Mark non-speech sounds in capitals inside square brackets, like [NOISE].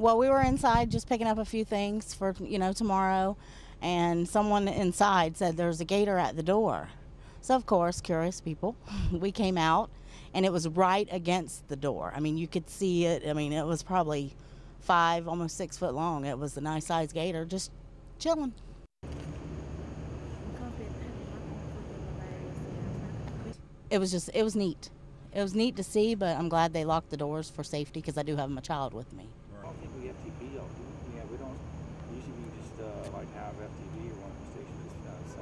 Well, we were inside just picking up a few things for, you know, tomorrow, and someone inside said there's a gator at the door. So, of course, curious people, [LAUGHS] we came out, and it was right against the door. I mean, you could see it. I mean, it was probably five, almost six foot long. It was a nice sized gator just chilling. It was just, it was neat it was neat to see, but I'm glad they locked the doors for safety because I do have my child with me. I don't think we have TV out. Yeah, we don't. Usually we just uh, like have FTV or one of the stations. Uh,